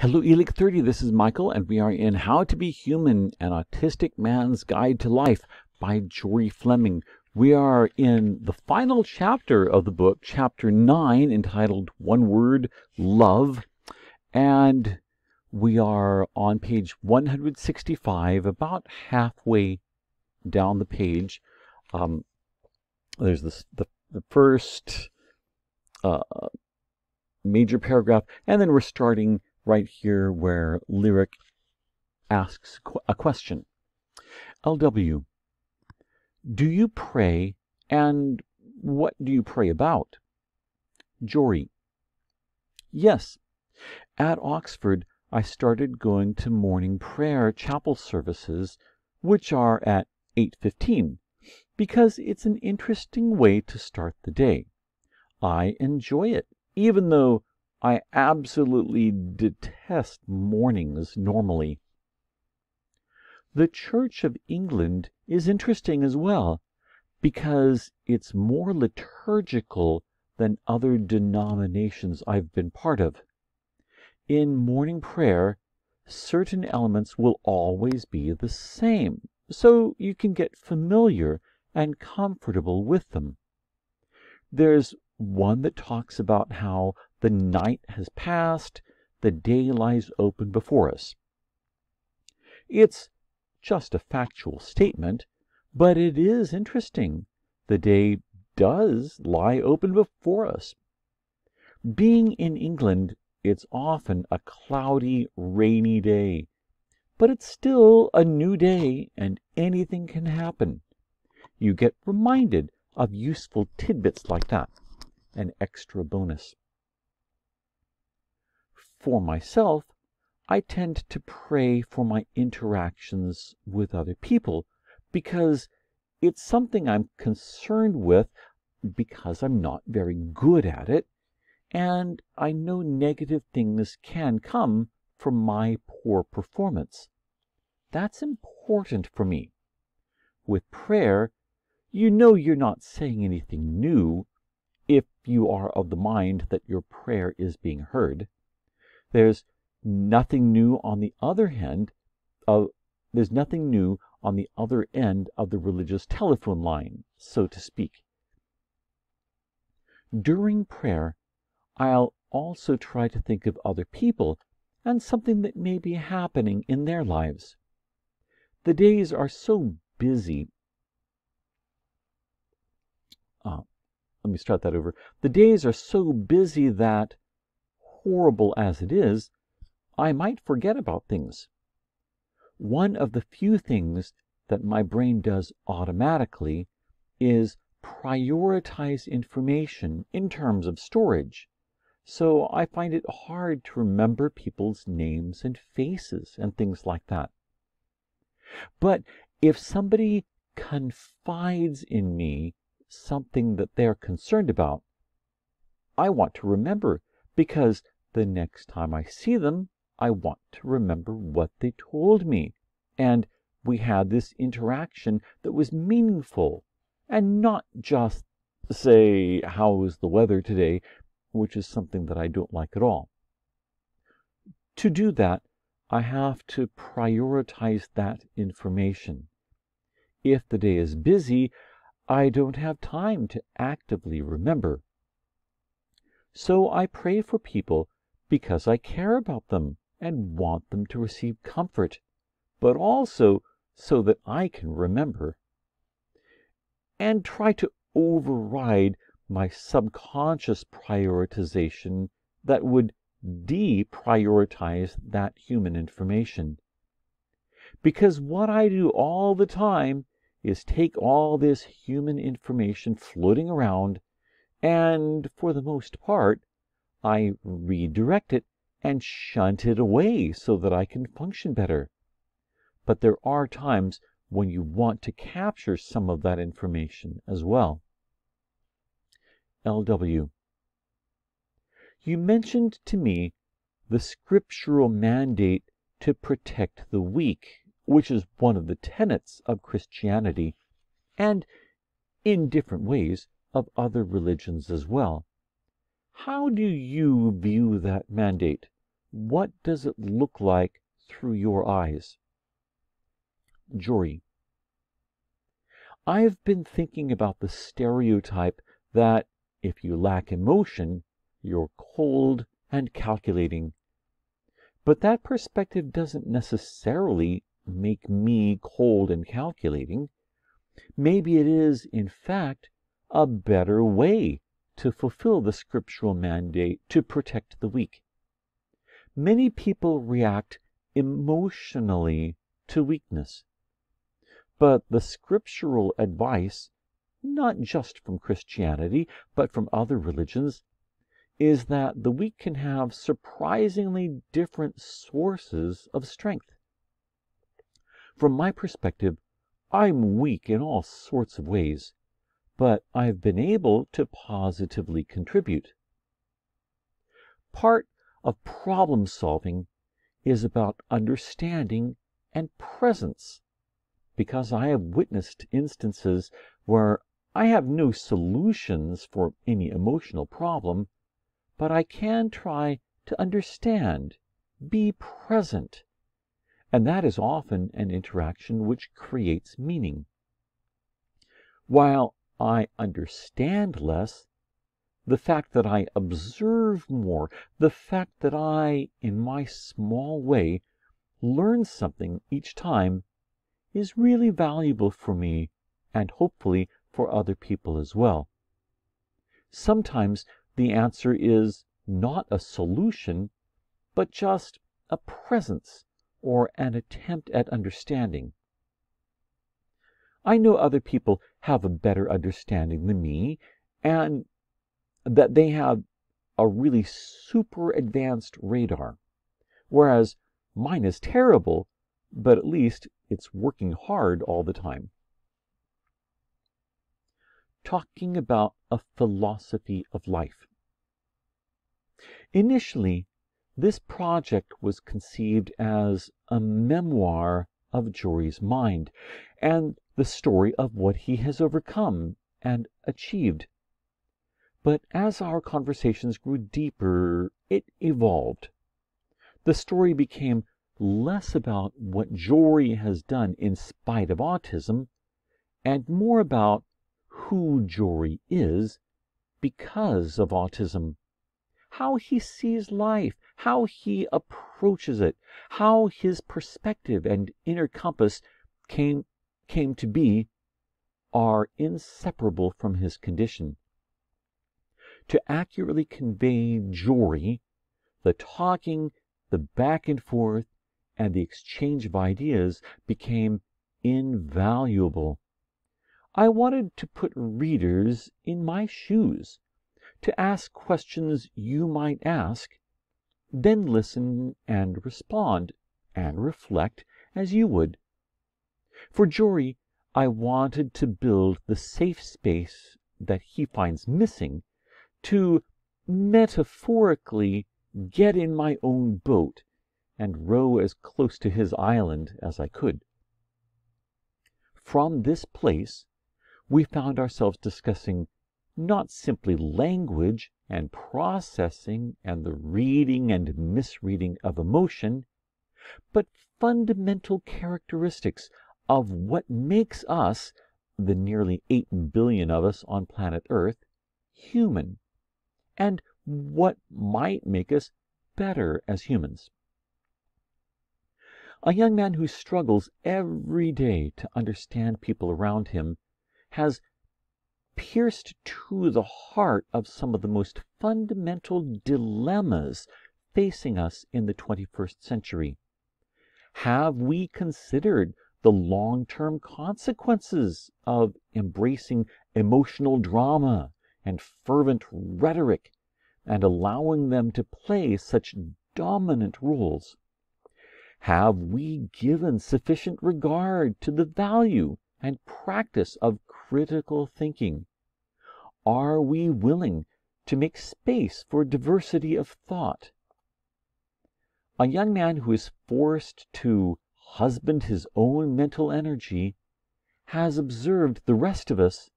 Hello, ELIC 30. This is Michael, and we are in How to Be Human An Autistic Man's Guide to Life by Jory Fleming. We are in the final chapter of the book, chapter 9, entitled One Word Love. And we are on page 165, about halfway down the page. Um, there's this, the, the first uh, major paragraph, and then we're starting right here where Lyric asks a question. LW, do you pray and what do you pray about? Jory, yes. At Oxford, I started going to morning prayer chapel services, which are at 8.15, because it's an interesting way to start the day. I enjoy it, even though I absolutely detest mornings normally. The Church of England is interesting as well, because it's more liturgical than other denominations I've been part of. In morning prayer, certain elements will always be the same, so you can get familiar and comfortable with them. There's one that talks about how the night has passed, the day lies open before us. It's just a factual statement, but it is interesting. The day does lie open before us. Being in England, it's often a cloudy, rainy day, but it's still a new day and anything can happen. You get reminded of useful tidbits like that, an extra bonus. For myself, I tend to pray for my interactions with other people because it's something I'm concerned with because I'm not very good at it, and I know negative things can come from my poor performance. That's important for me. With prayer, you know you're not saying anything new if you are of the mind that your prayer is being heard. There's nothing new on the other hand of there's nothing new on the other end of the religious telephone line, so to speak. During prayer, I'll also try to think of other people and something that may be happening in their lives. The days are so busy. Uh, let me start that over. The days are so busy that horrible as it is, I might forget about things. One of the few things that my brain does automatically is prioritize information in terms of storage. So I find it hard to remember people's names and faces and things like that. But if somebody confides in me something that they're concerned about, I want to remember because the next time I see them, I want to remember what they told me. And we had this interaction that was meaningful and not just say, how's the weather today, which is something that I don't like at all. To do that, I have to prioritize that information. If the day is busy, I don't have time to actively remember. So I pray for people because I care about them and want them to receive comfort, but also so that I can remember. And try to override my subconscious prioritization that would deprioritize that human information. Because what I do all the time is take all this human information floating around and for the most part, I redirect it and shunt it away so that I can function better. But there are times when you want to capture some of that information as well. LW. You mentioned to me the scriptural mandate to protect the weak, which is one of the tenets of Christianity, and in different ways of other religions as well. How do you view that mandate? what does it look like through your eyes? Jory. I've been thinking about the stereotype that if you lack emotion, you're cold and calculating. But that perspective doesn't necessarily make me cold and calculating. Maybe it is, in fact, a better way to fulfill the scriptural mandate to protect the weak. Many people react emotionally to weakness. But the scriptural advice, not just from Christianity, but from other religions, is that the weak can have surprisingly different sources of strength. From my perspective, I'm weak in all sorts of ways, but I've been able to positively contribute. Part of problem solving is about understanding and presence, because I have witnessed instances where I have no solutions for any emotional problem, but I can try to understand, be present, and that is often an interaction which creates meaning. While I understand less, the fact that I observe more, the fact that I, in my small way, learn something each time, is really valuable for me and hopefully for other people as well. Sometimes the answer is not a solution, but just a presence or an attempt at understanding. I know other people have a better understanding than me, and that they have a really super advanced radar, whereas mine is terrible, but at least it's working hard all the time. Talking about a philosophy of life. Initially, this project was conceived as a memoir of Jory's mind and the story of what he has overcome and achieved. But as our conversations grew deeper, it evolved. The story became less about what Jory has done in spite of autism and more about who Jory is because of autism how he sees life, how he approaches it, how his perspective and inner compass came came to be are inseparable from his condition. To accurately convey Jory, the talking, the back and forth, and the exchange of ideas became invaluable. I wanted to put readers in my shoes to ask questions you might ask, then listen and respond and reflect as you would. For Jory, I wanted to build the safe space that he finds missing to metaphorically get in my own boat and row as close to his island as I could. From this place, we found ourselves discussing not simply language and processing and the reading and misreading of emotion, but fundamental characteristics of what makes us, the nearly 8 billion of us on planet Earth, human, and what might make us better as humans. A young man who struggles every day to understand people around him has pierced to the heart of some of the most fundamental dilemmas facing us in the 21st century. Have we considered the long term consequences of embracing emotional drama and fervent rhetoric and allowing them to play such dominant roles? Have we given sufficient regard to the value and practice of critical thinking? Are we willing to make space for diversity of thought? A young man who is forced to husband his own mental energy has observed the rest of us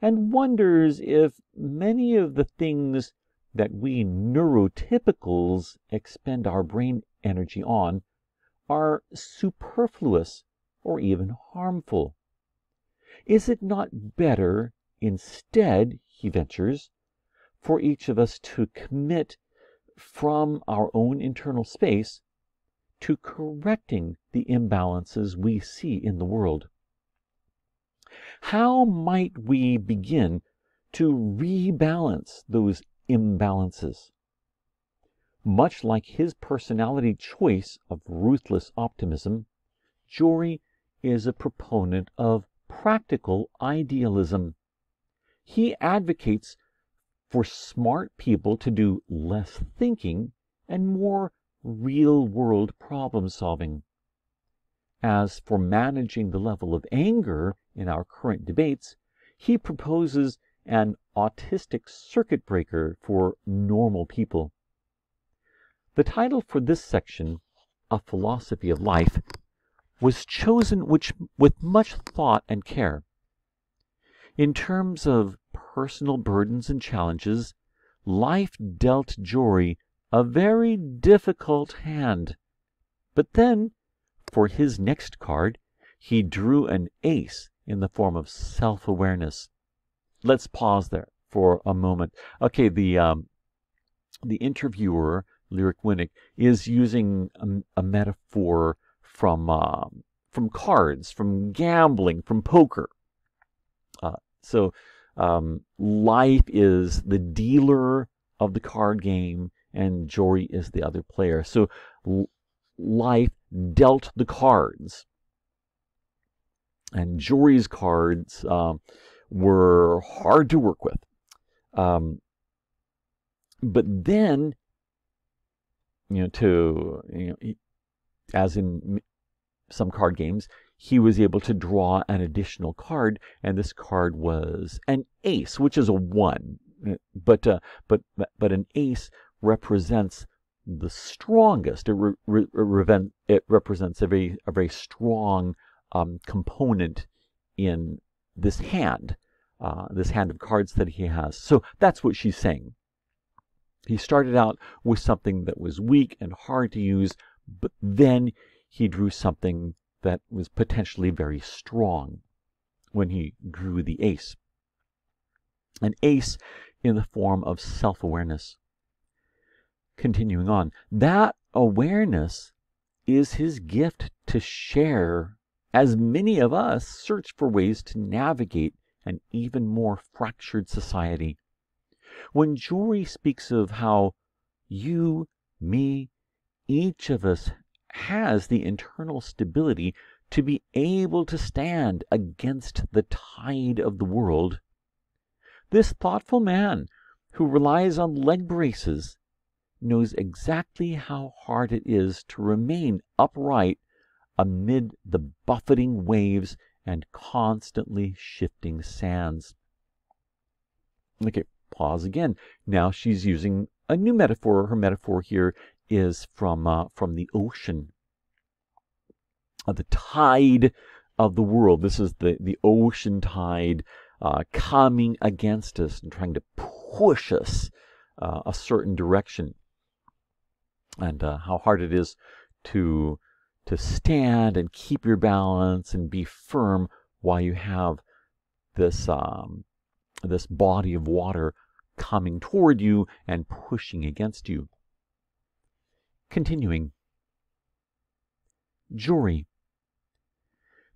and wonders if many of the things that we neurotypicals expend our brain energy on are superfluous or even harmful. Is it not better, instead, he ventures, for each of us to commit from our own internal space to correcting the imbalances we see in the world? How might we begin to rebalance those imbalances? Much like his personality choice of ruthless optimism, Jory is a proponent of practical idealism. He advocates for smart people to do less thinking and more real world problem solving. As for managing the level of anger in our current debates, he proposes an autistic circuit breaker for normal people. The title for this section, A Philosophy of Life, was chosen which, with much thought and care. In terms of personal burdens and challenges, life dealt Jory a very difficult hand. But then, for his next card, he drew an ace in the form of self awareness. Let's pause there for a moment. Okay, the um, the interviewer, Lyric Winik, is using a, a metaphor from uh, from cards, from gambling, from poker. Uh, so um, life is the dealer of the card game, and Jory is the other player. So life dealt the cards, and Jory's cards um, were hard to work with. Um, but then, you know, to you know, as in some card games, he was able to draw an additional card, and this card was an ace, which is a one. But uh, but but an ace represents the strongest. It, re, re, it represents a very a very strong um, component in this hand, uh, this hand of cards that he has. So that's what she's saying. He started out with something that was weak and hard to use, but then he drew something that was potentially very strong when he drew the ace. An ace in the form of self awareness. Continuing on, that awareness is his gift to share as many of us search for ways to navigate an even more fractured society. When Jory speaks of how you, me, each of us has the internal stability to be able to stand against the tide of the world. This thoughtful man who relies on leg braces knows exactly how hard it is to remain upright amid the buffeting waves and constantly shifting sands. Okay, pause again. Now she's using a new metaphor. Her metaphor here is from uh, from the ocean, uh, the tide of the world. This is the the ocean tide uh, coming against us and trying to push us uh, a certain direction, and uh, how hard it is to to stand and keep your balance and be firm while you have this um, this body of water coming toward you and pushing against you. Continuing. Jory.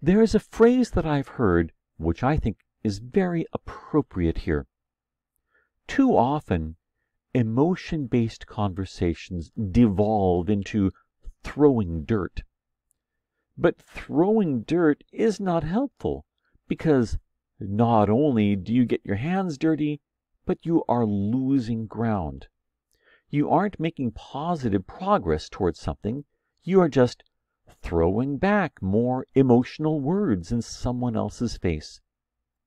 There is a phrase that I've heard which I think is very appropriate here. Too often, emotion based conversations devolve into throwing dirt. But throwing dirt is not helpful because not only do you get your hands dirty, but you are losing ground. You aren't making positive progress towards something. You are just throwing back more emotional words in someone else's face.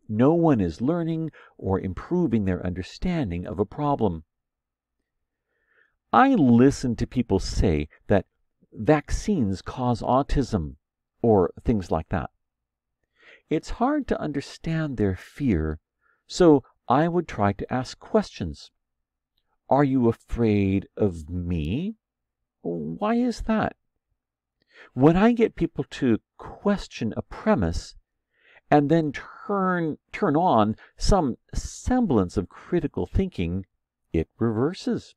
No one is learning or improving their understanding of a problem. I listen to people say that vaccines cause autism or things like that. It's hard to understand their fear, so I would try to ask questions. Are you afraid of me? Why is that? When I get people to question a premise and then turn, turn on some semblance of critical thinking, it reverses.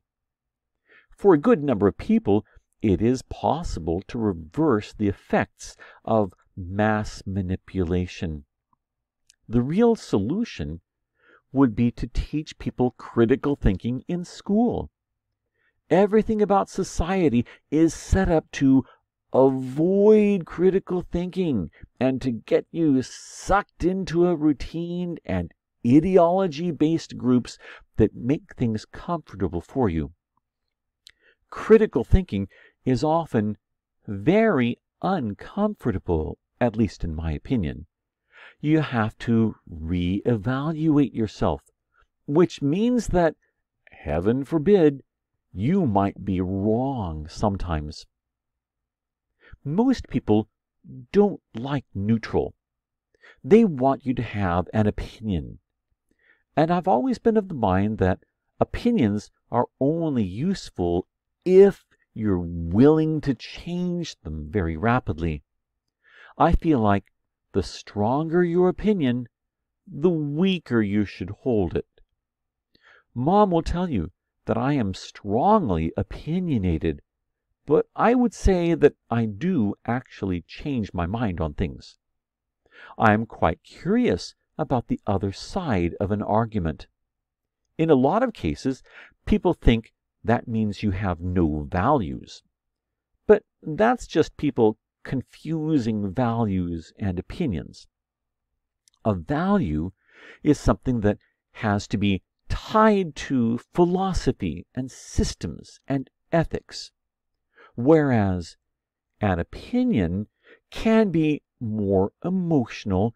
For a good number of people, it is possible to reverse the effects of mass manipulation. The real solution would be to teach people critical thinking in school. Everything about society is set up to avoid critical thinking and to get you sucked into a routine and ideology based groups that make things comfortable for you. Critical thinking is often very uncomfortable, at least in my opinion you have to reevaluate yourself, which means that, heaven forbid, you might be wrong sometimes. Most people don't like neutral. They want you to have an opinion. And I've always been of the mind that opinions are only useful if you're willing to change them very rapidly. I feel like the stronger your opinion, the weaker you should hold it. Mom will tell you that I am strongly opinionated, but I would say that I do actually change my mind on things. I am quite curious about the other side of an argument. In a lot of cases, people think that means you have no values. But that's just people confusing values and opinions. A value is something that has to be tied to philosophy and systems and ethics, whereas an opinion can be more emotional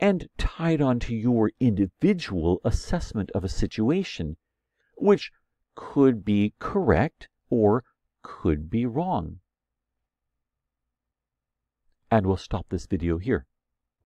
and tied onto your individual assessment of a situation, which could be correct or could be wrong and we'll stop this video here.